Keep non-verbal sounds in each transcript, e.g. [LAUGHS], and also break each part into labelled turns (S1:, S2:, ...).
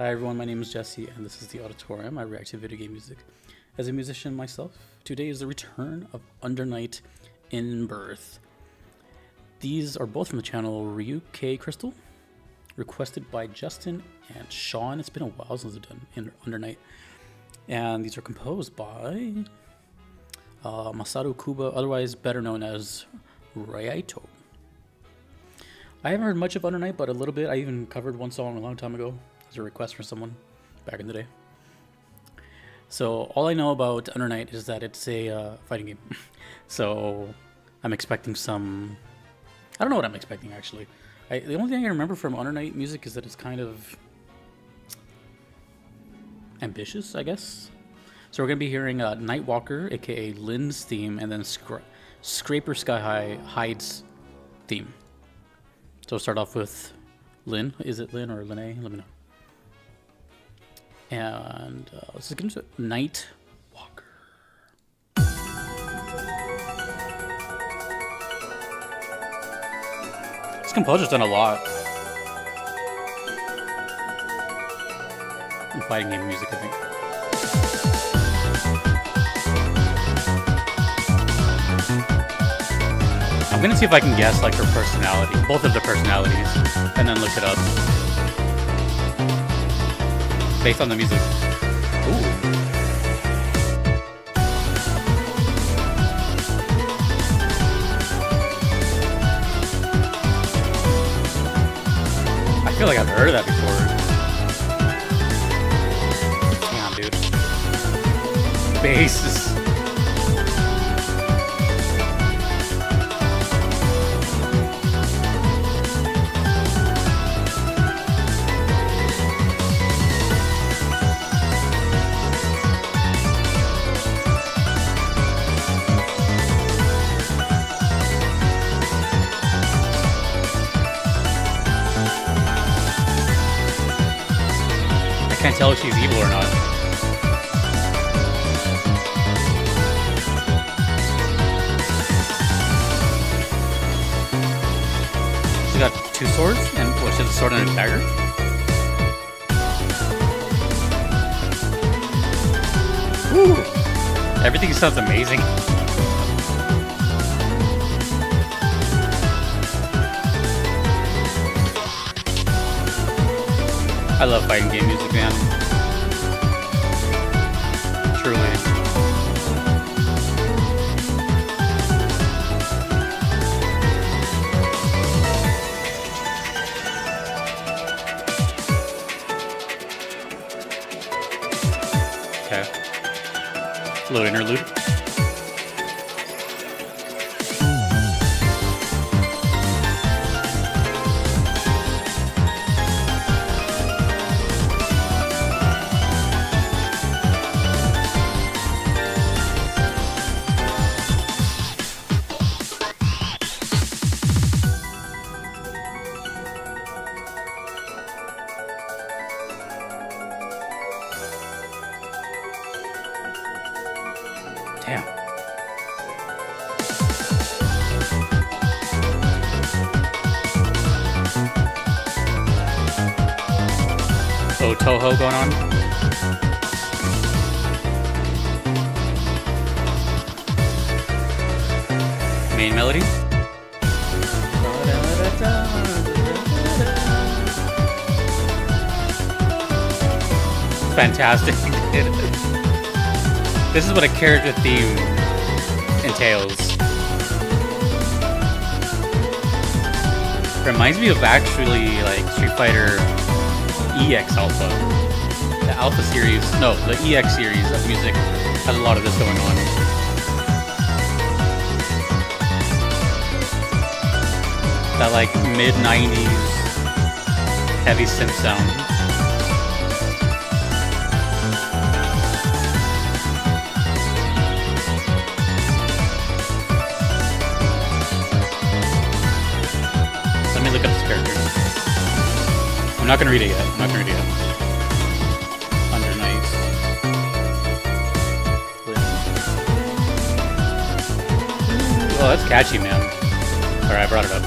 S1: Hi everyone, my name is Jesse and this is the Auditorium. I react to video game music. As a musician myself, today is the return of Undernight in Birth. These are both from the channel Ryu K Crystal, requested by Justin and Sean. It's been a while since I've done Undernight. And these are composed by uh, Masaru Kuba, otherwise better known as Raito. I haven't heard much of Undernight, but a little bit. I even covered one song a long time ago a request from someone back in the day. So all I know about Under Undernight is that it's a uh, fighting game. [LAUGHS] so I'm expecting some. I don't know what I'm expecting actually. I, the only thing I remember from Under Undernight music is that it's kind of ambitious, I guess. So we're gonna be hearing uh, Nightwalker, aka Linne's theme, and then Scra Scraper Sky High Hyde's theme. So start off with Linne. Is it Linne or Linnae? Let me know. And uh, let's get into it. Night Walker. This composer's done a lot. In fighting game music, I think. I'm gonna see if I can guess like her personality, both of the personalities, and then look it up based on the music. Ooh. I feel like I've heard of that before. Damn, dude. Bass can't tell if she's evil or not. She's got two swords, and what, she has a sword and a dagger? Woo! Everything sounds amazing. I love fighting game music, man. Truly. Okay. Little interlude. Oh, toho going on. Main melody. Fantastic. [LAUGHS] This is what a character theme entails. Reminds me of actually like Street Fighter EX Alpha. The Alpha series, no, the EX series of music has a lot of this going on. That like mid 90s heavy synth sound. Not gonna read it yet. I'm not gonna read it yet. Under night. Oh, that's catchy, man. Alright, I brought it up.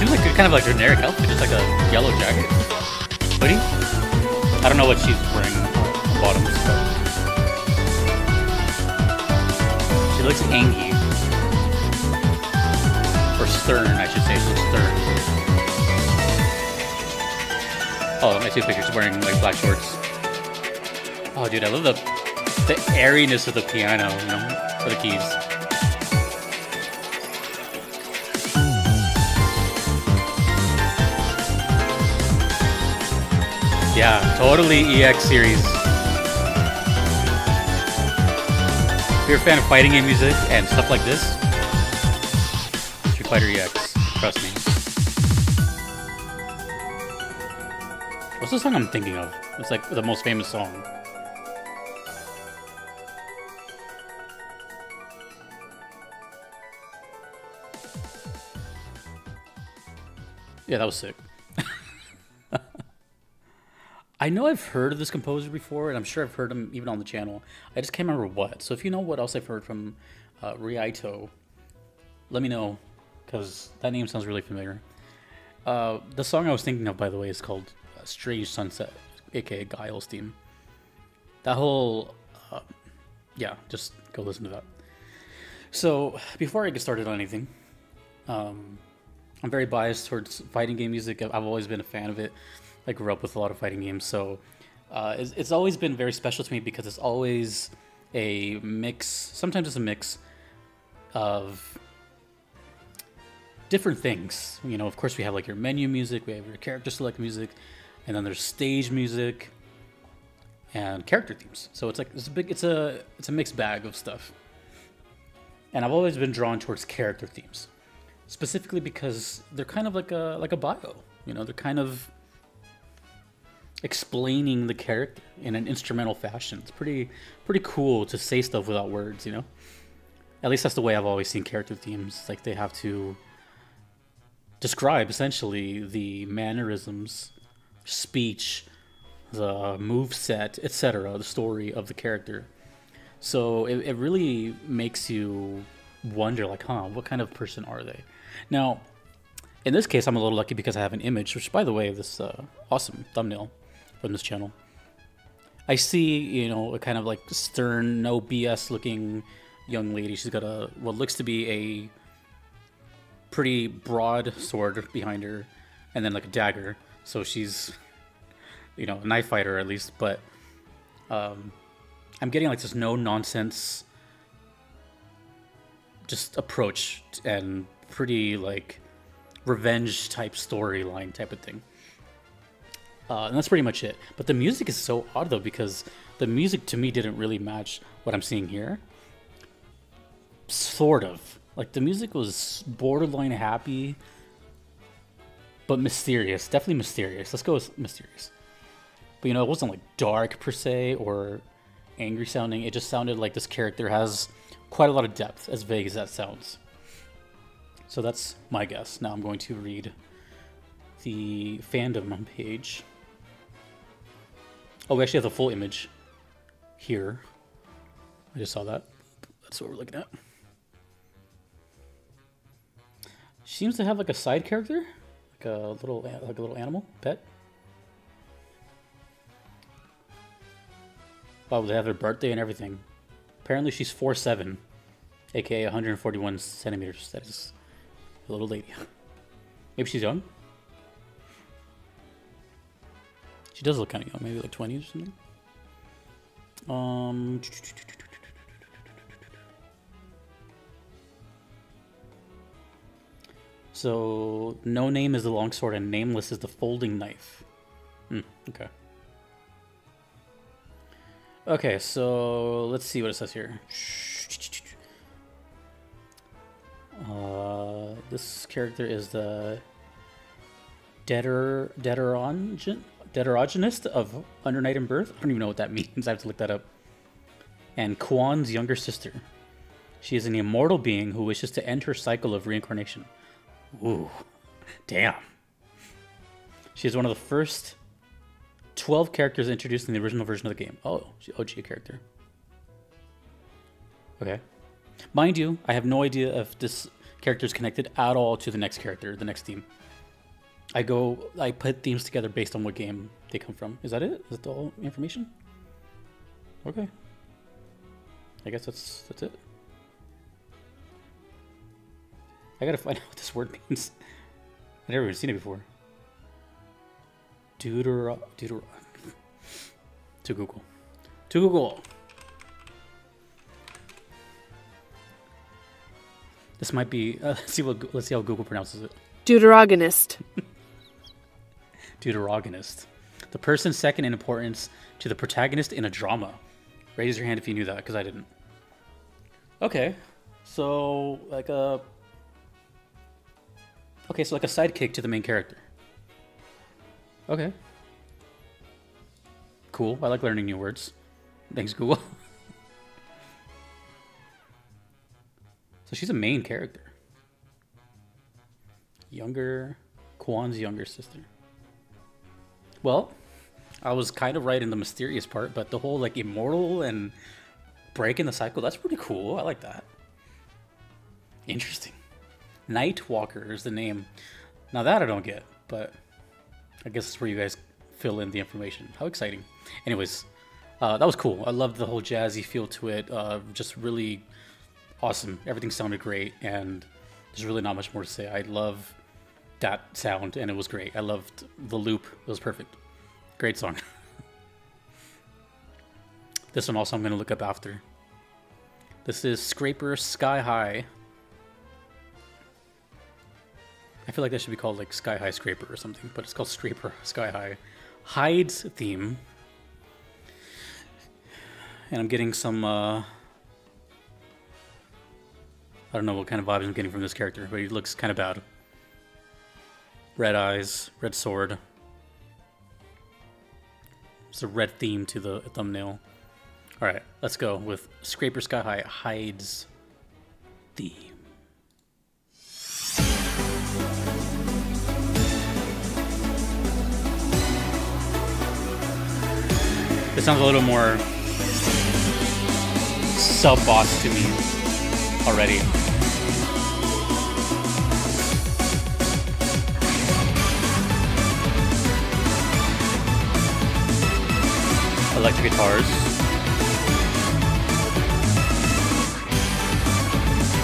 S1: seems like kind of like generic outfit, just like a yellow jacket. Hoodie? I don't know what she's wearing on bottoms, but she looks angy. Stern, I should say. Stern. Oh, I see a picture. She's wearing like black shorts. Oh, dude, I love the the airiness of the piano, you know, for the keys. Yeah, totally EX series. If you're a fan of fighting game music and stuff like this, Fighter EX, trust me. What's the song I'm thinking of? It's like the most famous song. Yeah, that was sick. [LAUGHS] I know I've heard of this composer before, and I'm sure I've heard him even on the channel. I just can't remember what. So if you know what else I've heard from uh, Raito, let me know, because that name sounds really familiar. Uh, the song I was thinking of, by the way, is called uh, Strange Sunset, aka Guile's theme. That whole, uh, yeah, just go listen to that. So before I get started on anything, um, I'm very biased towards fighting game music. I've always been a fan of it. I grew up with a lot of fighting games, so uh, it's, it's, always been very special to me because it's always a mix. Sometimes it's a mix of different things. You know, of course, we have like your menu music, we have your character select music, and then there's stage music and character themes. So it's like it's a big, it's a it's a mixed bag of stuff. And I've always been drawn towards character themes, specifically because they're kind of like a like a bio. You know, they're kind of explaining the character in an instrumental fashion. It's pretty pretty cool to say stuff without words, you know? At least that's the way I've always seen character themes. Like they have to describe essentially the mannerisms, speech, the move set, etc., the story of the character. So it, it really makes you wonder like, huh, what kind of person are they? Now, in this case, I'm a little lucky because I have an image, which, by the way, this uh, awesome thumbnail from this channel. I see, you know, a kind of like stern, no BS looking young lady. She's got a what looks to be a pretty broad sword behind her, and then like a dagger. So she's, you know, a knife fighter at least. But um, I'm getting like this no nonsense, just approach and pretty like revenge type storyline type of thing. Uh, and that's pretty much it. But the music is so odd though because the music to me didn't really match what I'm seeing here. Sort of. Like the music was borderline happy, but mysterious. Definitely mysterious. Let's go with mysterious. But you know, it wasn't like dark per se or angry sounding. It just sounded like this character has quite a lot of depth, as vague as that sounds. So that's my guess. Now I'm going to read the fandom page. Oh, we actually have the full image here. I just saw that. That's what we're looking at. She seems to have like a side character, like a little like a little animal pet. Oh, they have her birthday and everything. Apparently, she's four seven, aka 141 centimeters. That is a little lady. [LAUGHS] Maybe she's young. She does look kind of young, maybe like 20 or something. Um. So, no name is the longsword and nameless is the folding knife. Hmm, okay. Okay, so let's see what it says here. Uh, this character is the Deader Deaderon Deuterogenist of Under Night in Birth. I don't even know what that means. I have to look that up. And Kuan's younger sister. She is an immortal being who wishes to end her cycle of reincarnation. Ooh, damn. She is one of the first 12 characters introduced in the original version of the game. Oh, she OG character. Okay. Mind you, I have no idea if this character is connected at all to the next character, the next team. I go, I put themes together based on what game they come from. Is that it? Is that all information? Okay. I guess that's that's it. I gotta find [LAUGHS] out what this word means. I've never even seen it before. Deuter, Deuter, [LAUGHS] to Google, to Google. This might be. Uh, [LAUGHS] let's see what. Let's see how Google pronounces it.
S2: Deuterogonist.
S1: Deuterogonist. The person second in importance to the protagonist in a drama. Raise your hand if you knew that, because I didn't. Okay, so like a. Okay, so like a sidekick to the main character. Okay. Cool. I like learning new words. Thanks, Google. so she's a main character. Younger, Kwan's younger sister. Well, I was kind of right in the mysterious part, but the whole like immortal and breaking the cycle, that's pretty cool. I like that. Interesting. Nightwalker is the name. Now that I don't get, but I guess it's where you guys fill in the information. How exciting. Anyways, uh, that was cool. I loved the whole jazzy feel to it. Uh, just really awesome. Everything sounded great, and there's really not much more to say. I love that sound, and it was great. I loved the loop. It was perfect. Great song. [LAUGHS] this one also I'm going to look up after. This is Scraper Sky High. I feel like that should be called like Sky High Scraper or something, but it's called Scraper Sky High. Hyde's theme. And I'm getting some, uh, I don't know what kind of vibes I'm getting from this character, but he looks kind of bad. Red eyes, red sword. It's a red theme to the thumbnail. Alright, let's go with Scraper Sky High Hyde's theme. This sounds a little more sub boss to me already. Electric guitars.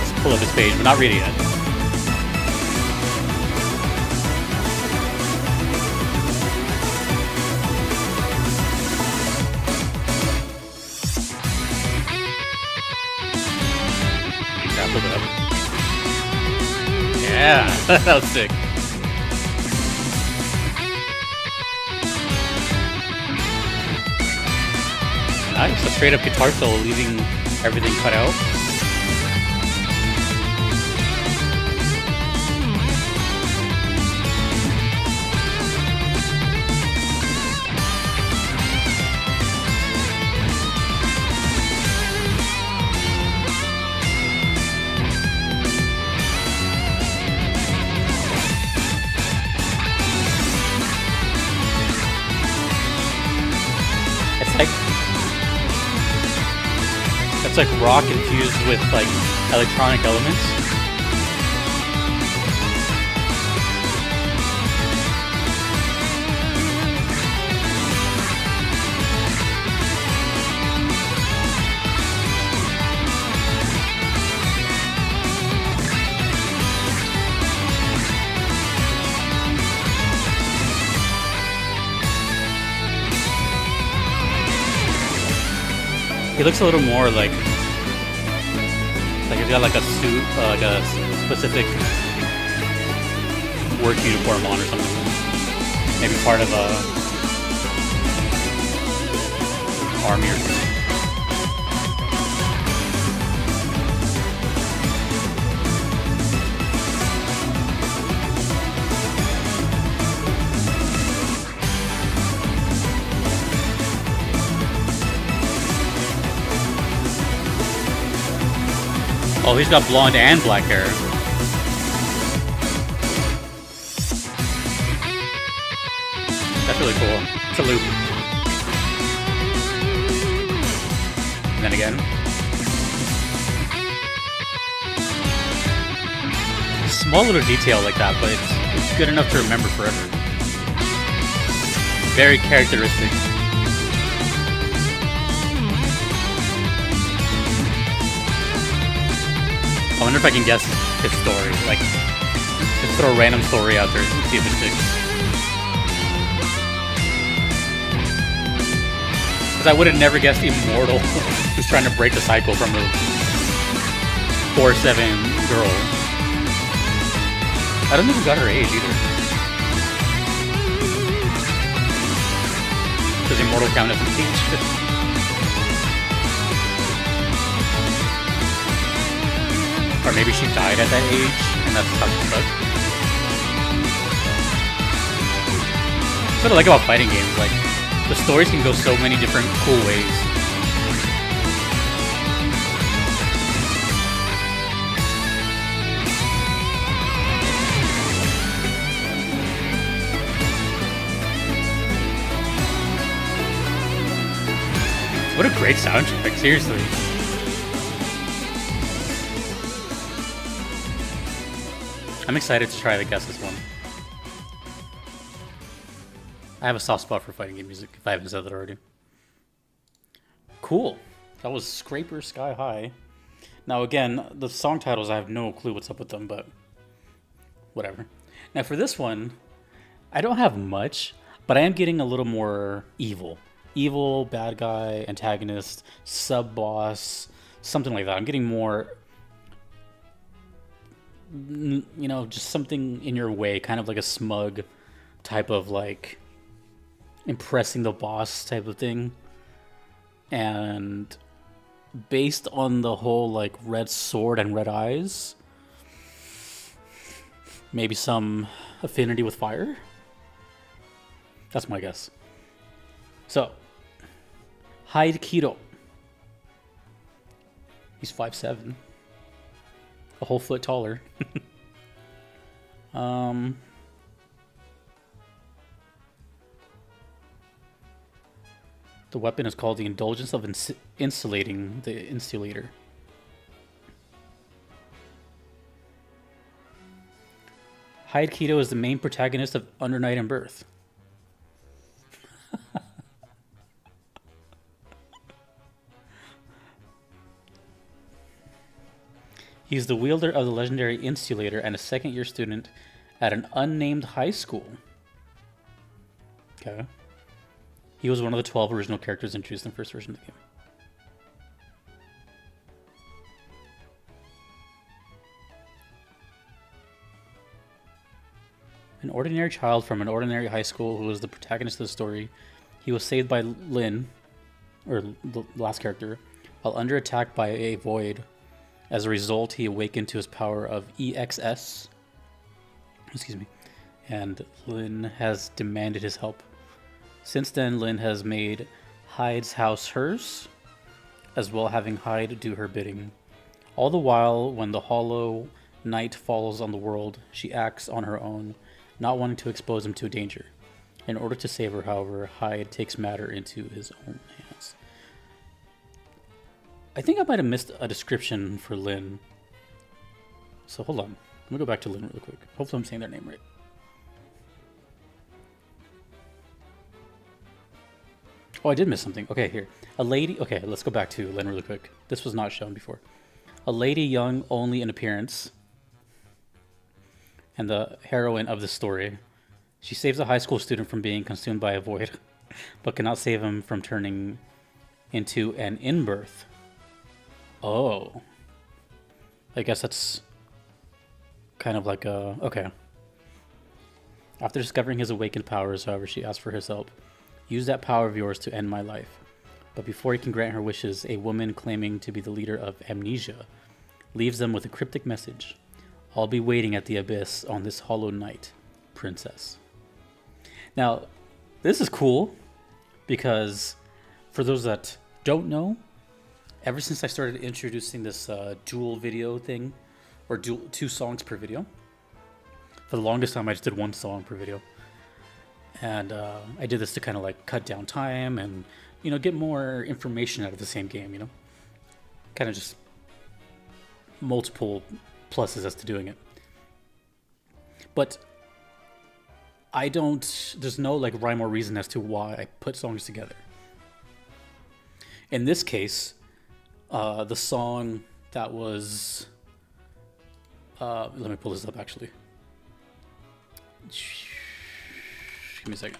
S1: Let's pull up this page, but not read it yet. Yeah, [LAUGHS] that was sick. Nice, a straight up guitar solo, leaving everything cut out. Like rock infused with like electronic elements. He looks a little more like like he's got like a suit, uh, like a specific work uniform on or something. Maybe part of a army or something. Oh, he's got blonde and black hair. That's really cool. It's a loop. And then again. Small little detail like that, but it's, it's good enough to remember forever. Very characteristic. I wonder if I can guess his story. Like, just throw a random story out there and see if it sticks. Because I would have never guessed Immortal [LAUGHS] who's trying to break the cycle from a 4-7 girl. I don't think we got her age either. Does Immortal count as an age? [LAUGHS] Or maybe she died at that age, and that's how she took. That's what I like about fighting games, like, the stories can go so many different cool ways. What a great soundtrack, seriously. I'm excited to try to guess this one. I have a soft spot for fighting game music, if I haven't said that already. Cool. That was Scraper Sky High. Now, again, the song titles, I have no clue what's up with them, but whatever. Now, for this one, I don't have much, but I am getting a little more evil. Evil, bad guy, antagonist, sub boss, something like that. I'm getting more you know, just something in your way, kind of like a smug type of like impressing the boss type of thing. And based on the whole like red sword and red eyes, maybe some affinity with fire. That's my guess. So, Hyde Kido. He's five seven a whole foot taller. [LAUGHS] um, the weapon is called the Indulgence of ins Insulating the Insulator. Hyde Kido is the main protagonist of Under Night in Birth. He's the wielder of the legendary Insulator and a second year student at an unnamed high school. Okay. He was one of the 12 original characters introduced in the first version of the game. An ordinary child from an ordinary high school who was the protagonist of the story, he was saved by Linne, or the last character, while under attack by a void as a result, he awakened to his power of EXS. Excuse me. And Linne has demanded his help. Since then, Linne has made Hyde's house hers, as well having Hyde do her bidding. All the while, when the hollow night falls on the world, she acts on her own, not wanting to expose him to danger. In order to save her, however, Hyde takes matter into his own. I think I might have missed a description for Linne. So hold on. Let me go back to Linne really quick. Hopefully I'm saying their name right. Oh, I did miss something. Okay, here. A lady... Okay, let's go back to Linne really quick. This was not shown before. A lady young only in appearance. And the heroine of the story. She saves a high school student from being consumed by a void. [LAUGHS] But cannot save him from turning into an in-birth Oh. I guess that's kind of like a... Okay. After discovering his awakened powers, however, she asks for his help. Use that power of yours to end my life. But before he can grant her wishes, a woman claiming to be the leader of Amnesia leaves them with a cryptic message. I'll be waiting at the abyss on this hollow night, princess. Now, this is cool because for those that don't know, ever since I started introducing this uh, dual video thing, or dual, two songs per video, for the longest time I just did one song per video. And uh, I did this to kind of like cut down time and, you know, get more information out of the same game, you know? Kind of just multiple pluses as to doing it. But I don't. There's no like rhyme or reason as to why I put songs together. In this case, uh, the song that was. Uh, let me pull this up actually. Give me a second.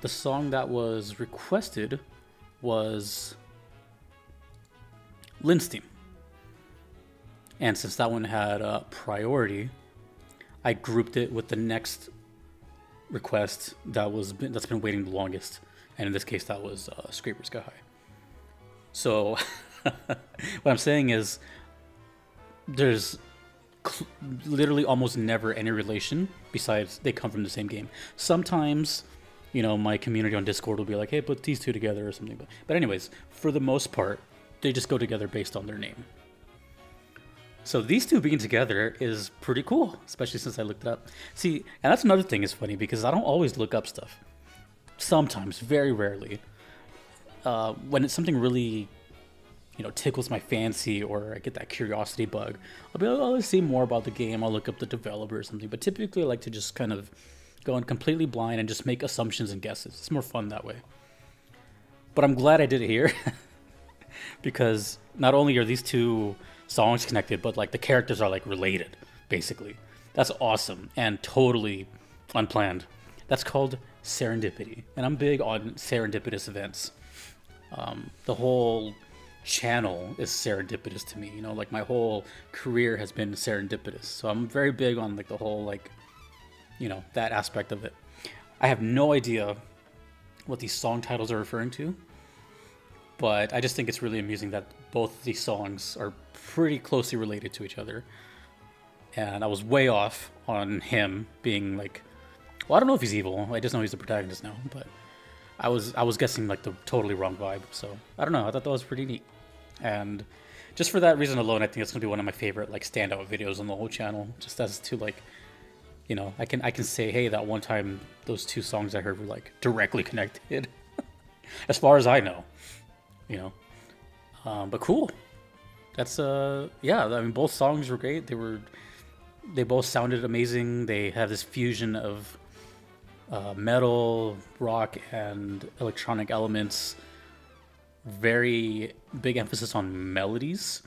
S1: The song that was requested was Lindstein. And since that one had uh, priority, I grouped it with the next request that was been, that's been waiting the longest, and in this case, that was uh, Scraper Sky High. So, [LAUGHS] [LAUGHS] what I'm saying is, there's literally almost never any relation besides they come from the same game. Sometimes, you know, my community on Discord will be like, "Hey, put these two together" or something. But, but anyways, for the most part, they just go together based on their name. So these two being together is pretty cool, especially since I looked it up. See, and that's another thing is funny because I don't always look up stuff. Sometimes, very rarely. Uh, when it's something really, you know, tickles my fancy or I get that curiosity bug, I'll be like, oh, let's see more about the game. I'll look up the developer or something. But typically, I like to just kind of go in completely blind and just make assumptions and guesses. It's more fun that way. But I'm glad I did it here [LAUGHS] because not only are these two songs connected, but like the characters are like related, basically. That's awesome and totally unplanned. That's called serendipity, and I'm big on serendipitous events. Um, the whole channel is serendipitous to me. You know, like my whole career has been serendipitous, so I'm very big on like the whole like, you know, that aspect of it. I have no idea what these song titles are referring to, but I just think it's really amusing that both these songs are pretty closely related to each other. And I was way off on him being like, well, I don't know if he's evil. I just know he's the protagonist now, but I was I was guessing like the totally wrong vibe. So I don't know. I thought that was pretty neat, and just for that reason alone, I think it's gonna be one of my favorite like standout videos on the whole channel. Just as to like, you know, I can I can say, hey, that one time those two songs I heard were like directly connected, [LAUGHS] as far as I know, you know. Um, but cool, that's uh yeah i mean both songs were great they were they both sounded amazing they have this fusion of uh, metal rock and electronic elements very big emphasis on melodies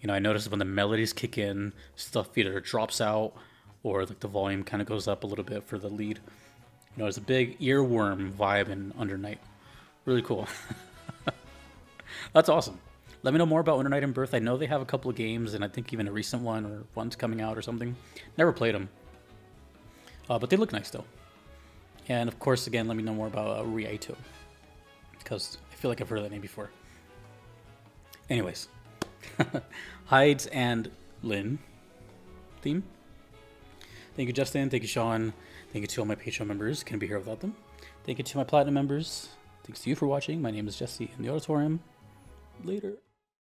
S1: you know i noticed when the melodies kick in stuff either drops out or like the volume kind of goes up a little bit for the lead you know it's a big earworm vibe in under night really cool [LAUGHS] that's awesome let me know more about Under Night in-Birth. I know they have a couple of games, and I think even a recent one or one's coming out or something. Never played them. Uh, but they look nice, though. And of course, again, let me know more about uh, Raito. Because feel like I've heard that name before. Anyways. [LAUGHS] Hyde's and Linne theme. Thank you, Justin. Thank you, Sean. Thank you to all my Patreon members. Can't be here without them. Thank you to my Platinum members. Thanks to you for watching. My name is Jesse in the Auditorium. Later.